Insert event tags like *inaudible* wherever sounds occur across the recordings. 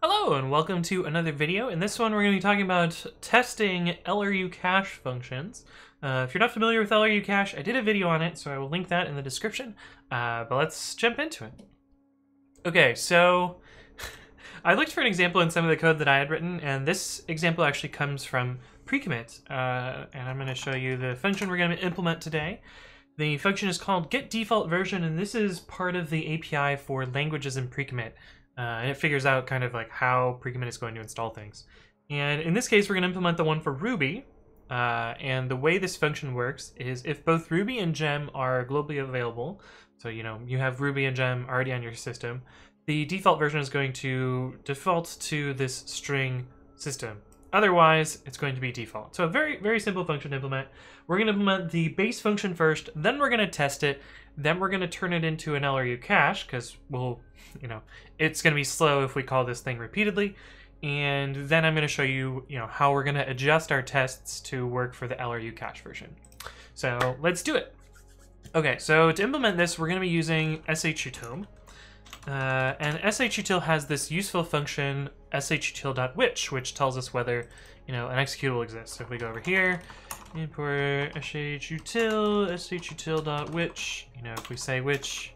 Hello and welcome to another video. In this one we're going to be talking about testing LRU cache functions. Uh, if you're not familiar with LRU cache, I did a video on it, so I will link that in the description. Uh, but let's jump into it. Okay, so *laughs* I looked for an example in some of the code that I had written, and this example actually comes from precommit. Uh, and I'm going to show you the function we're going to implement today. The function is called get default version, and this is part of the API for languages in precommit. Uh, and it figures out kind of like how precommit is going to install things. And in this case, we're going to implement the one for Ruby. Uh, and the way this function works is if both Ruby and Gem are globally available, so you know you have Ruby and Gem already on your system, the default version is going to default to this string system. Otherwise, it's going to be default. So a very, very simple function to implement. We're going to implement the base function first, then we're going to test it, then we're going to turn it into an LRU cache, because we'll, you know, it's going to be slow if we call this thing repeatedly. And then I'm going to show you, you know, how we're going to adjust our tests to work for the LRU cache version. So let's do it. Okay, so to implement this, we're going to be using shutil. Uh, and shutil has this useful function shutil.which, which tells us whether you know an executable exists. So if we go over here, import shutil, shutil.which, you know, if we say which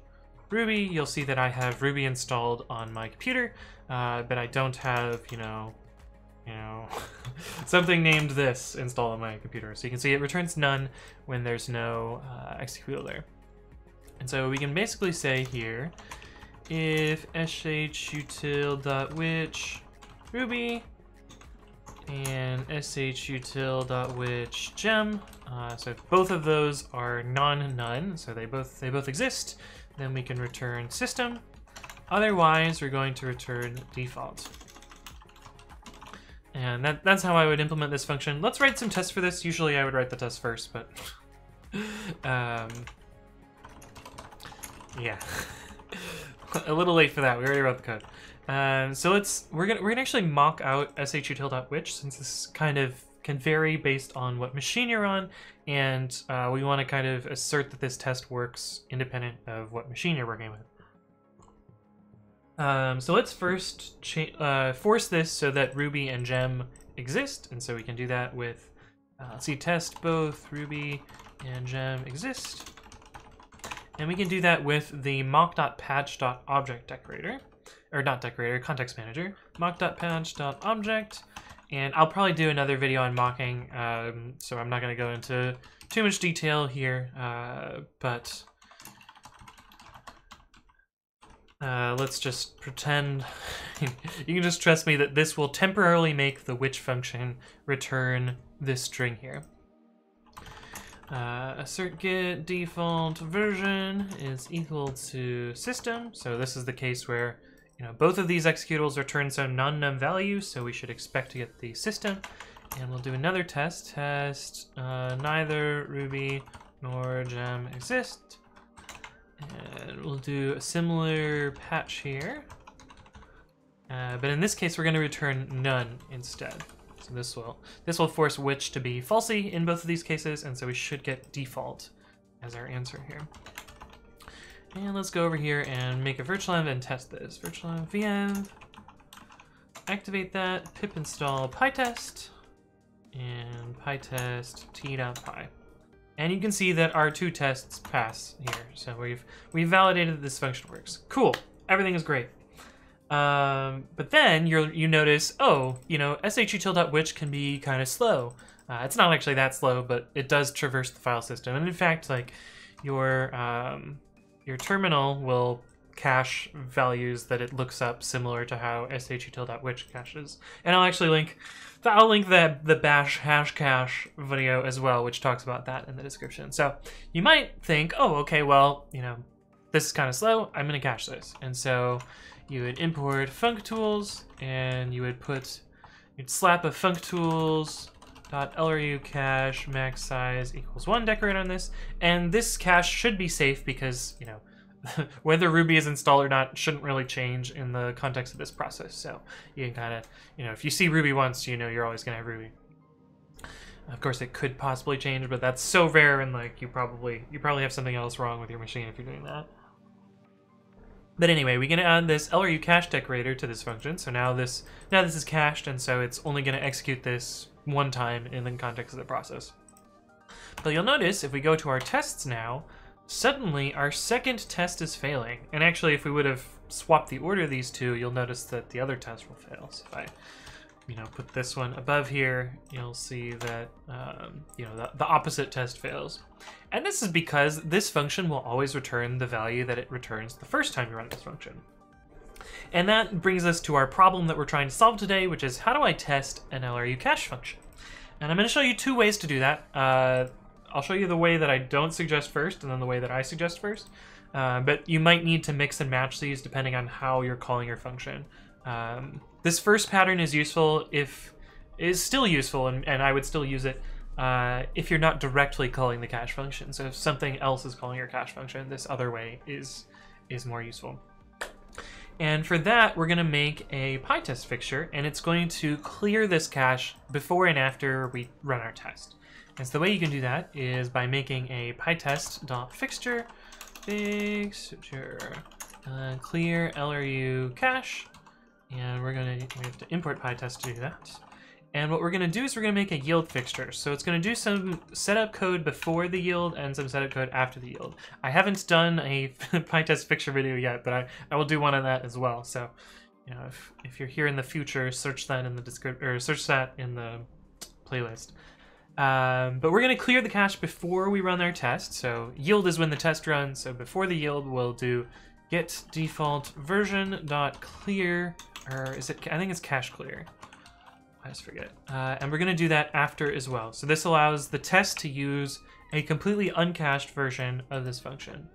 Ruby, you'll see that I have Ruby installed on my computer, uh, but I don't have, you know, you know, *laughs* something named this installed on my computer. So you can see it returns none when there's no uh, executable there. And so we can basically say here, if shutil.which ruby and shutil.which gem. Uh, so if both of those are non-none, so they both they both exist, then we can return system. Otherwise, we're going to return default. And that, that's how I would implement this function. Let's write some tests for this. Usually I would write the test first, but... *laughs* um, yeah. *laughs* a little late for that. We already wrote the code. Um, so let's we're gonna we're gonna actually mock out shutil.which since this kind of can vary based on what machine you're on, and uh, we want to kind of assert that this test works independent of what machine you're working with. Um, so let's first uh, force this so that Ruby and Gem exist, and so we can do that with uh, let's see test both Ruby and Gem exist. And we can do that with the mock.patch.object decorator, or not decorator, context manager, mock.patch.object, and I'll probably do another video on mocking, um, so I'm not going to go into too much detail here, uh, but uh, let's just pretend, *laughs* you can just trust me that this will temporarily make the which function return this string here. Uh, assert default version is equal to system. So this is the case where you know both of these executables return some non-none values, so we should expect to get the system. And we'll do another test. Test uh, neither Ruby nor Gem exist. And we'll do a similar patch here. Uh, but in this case, we're going to return none instead. So this will this will force which to be falsy in both of these cases, and so we should get default as our answer here. And let's go over here and make a virtualenv and test this. Virtualenv venv, activate that, pip install pytest, and pytest t.py. And you can see that our two tests pass here. So we've we've validated that this function works. Cool. Everything is great. Um, but then you you notice, oh, you know, shutil.which can be kind of slow. Uh, it's not actually that slow, but it does traverse the file system. And in fact, like your um, your terminal will cache values that it looks up similar to how shutil.which caches. And I'll actually link I'll link the the bash hash cache video as well, which talks about that in the description. So you might think, oh, okay, well, you know, this is kind of slow. I'm gonna cache this, and so you would import functools and you would put, you'd slap a functools dot lru cache max size equals one decorator on this, and this cache should be safe because, you know, *laughs* whether Ruby is installed or not shouldn't really change in the context of this process. So you can kind of, you know, if you see Ruby once, you know you're always going to have Ruby. Of course, it could possibly change, but that's so rare, and like you probably you probably have something else wrong with your machine if you're doing that. But anyway, we can add this LRU cache decorator to this function. So now this now this is cached, and so it's only going to execute this one time in the context of the process. But you'll notice if we go to our tests now, suddenly our second test is failing. And actually, if we would have swapped the order of these two, you'll notice that the other test will fail. So if I you know, put this one above here, you'll see that, um, you know, the, the opposite test fails. And this is because this function will always return the value that it returns the first time you run this function. And that brings us to our problem that we're trying to solve today, which is how do I test an LRU cache function? And I'm going to show you two ways to do that. Uh, I'll show you the way that I don't suggest first, and then the way that I suggest first. Uh, but you might need to mix and match these depending on how you're calling your function. Um, this first pattern is useful if is still useful, and, and I would still use it uh, if you're not directly calling the cache function. So if something else is calling your cache function, this other way is is more useful. And for that, we're going to make a PyTest fixture, and it's going to clear this cache before and after we run our test. And so the way you can do that is by making a pytest.fixture fixture uh, clear LRU cache and we're gonna we have to import PyTest to do that. And what we're gonna do is we're gonna make a yield fixture. So it's gonna do some setup code before the yield and some setup code after the yield. I haven't done a *laughs* PyTest fixture video yet, but I, I will do one on that as well. So, you know, if, if you're here in the future, search that in the description or search that in the playlist. Um, but we're to clear the cache before we run our test. So yield is when the test runs. So before the yield, we'll do get default version dot clear or is it, I think it's cache clear. I just forget. Uh, and we're going to do that after as well. So this allows the test to use a completely uncached version of this function.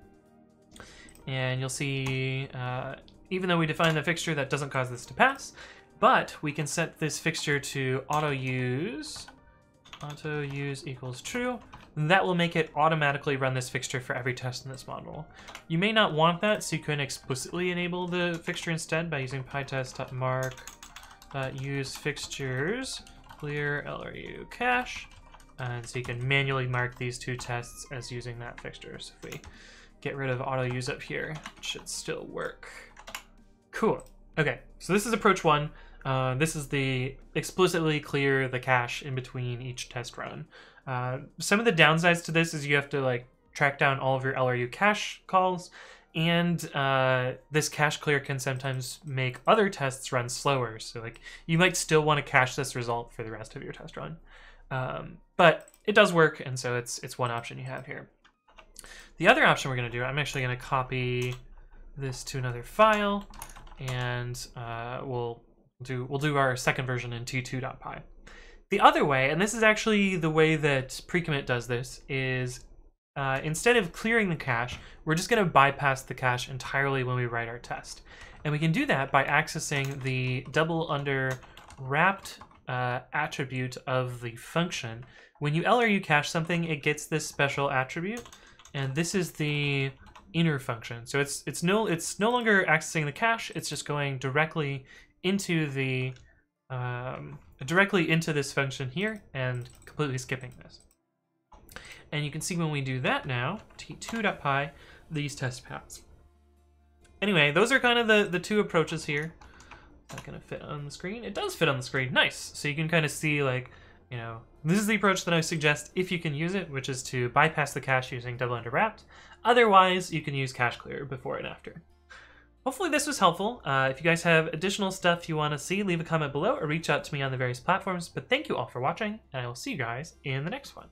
And you'll see, uh, even though we define the fixture, that doesn't cause this to pass. But we can set this fixture to auto use, auto use equals true, that will make it automatically run this fixture for every test in this module. You may not want that, so you can explicitly enable the fixture instead by using pytest.mark use fixtures clear LRU cache. And so you can manually mark these two tests as using that fixture. So if we get rid of auto use up here, it should still work. Cool. Okay, so this is approach one. Uh, this is the explicitly clear the cache in between each test run. Uh, some of the downsides to this is you have to like track down all of your LRU cache calls, and uh, this cache clear can sometimes make other tests run slower. So like you might still want to cache this result for the rest of your test run, um, but it does work, and so it's it's one option you have here. The other option we're going to do, I'm actually going to copy this to another file, and uh, we'll do we'll do our second version in t2.py. The other way, and this is actually the way that Precommit does this, is uh, instead of clearing the cache, we're just going to bypass the cache entirely when we write our test. And we can do that by accessing the double under wrapped uh, attribute of the function. When you LRU cache something, it gets this special attribute, and this is the inner function. So it's it's no it's no longer accessing the cache. It's just going directly into the um, directly into this function here and completely skipping this. And you can see when we do that now, t2.py, these test paths. Anyway, those are kind of the, the two approaches here. Going to fit on the screen? It does fit on the screen. Nice. So you can kind of see, like, you know, this is the approach that I suggest if you can use it, which is to bypass the cache using double under wrapped. Otherwise, you can use cache clear before and after. Hopefully this was helpful. Uh, if you guys have additional stuff you want to see, leave a comment below or reach out to me on the various platforms. But thank you all for watching, and I will see you guys in the next one.